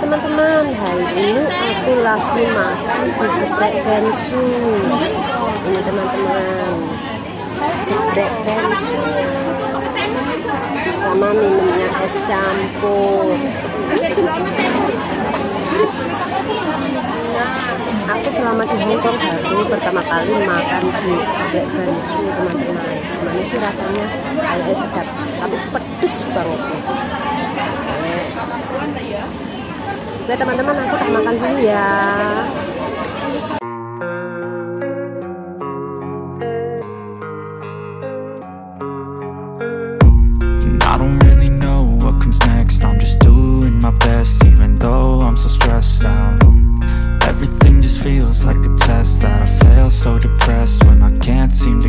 teman-teman. Hari ini aku lagi makan di geprek bensu ini teman-teman. Geprek bensu sama minumnya es campur. Aku selama di Hongkong baru pertama kali makan di geprek bensu teman-teman. Gimana sih rasanya? Kayak sedap tapi pedes banget I don't really know what comes next. I'm just doing my best even though I'm so stressed out. Everything just feels like a test that I fail so depressed when I can't seem to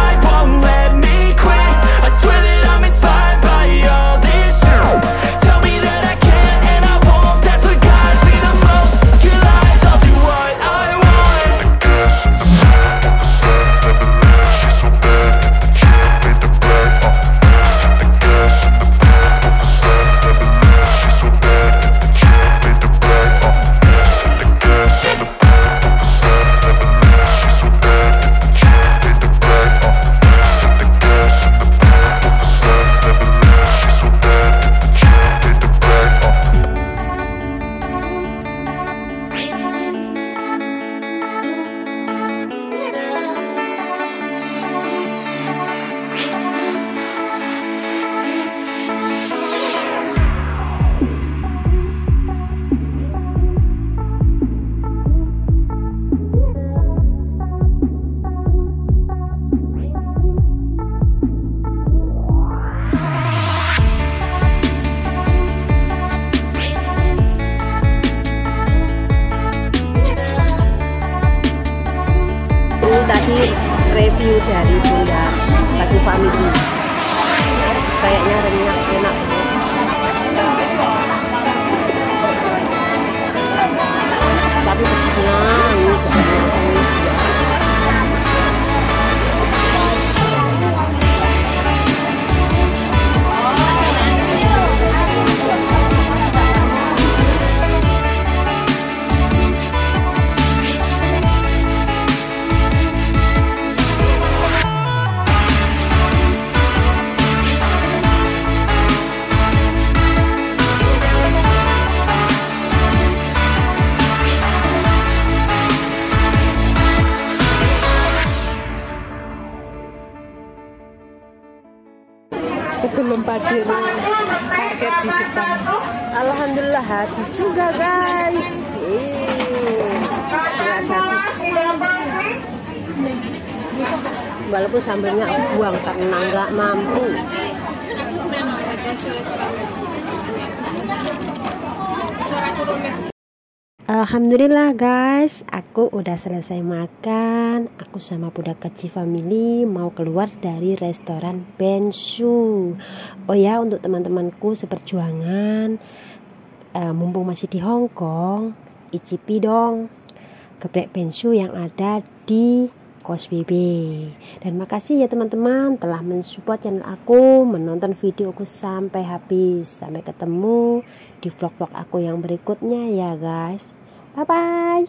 tadi review dari Bunda Baju Family kayaknya renyah enak Pajero parkir di depan. Alhamdulillah habis juga guys. Jelas habis. Walaupun sambelnya aku buang karena nggak mampu Alhamdulillah guys, aku udah selesai makan. Aku sama budak kecil family mau keluar dari restoran Bensu. Oh ya, untuk teman-temanku seperjuangan, eh, mumpung masih di Hong Kong, icipi dong geprek Bensu yang ada di Kos BB. Dan makasih ya teman-teman telah mensupport channel aku, menonton videoku sampai habis. Sampai ketemu di vlog-vlog aku yang berikutnya ya guys. 拜拜。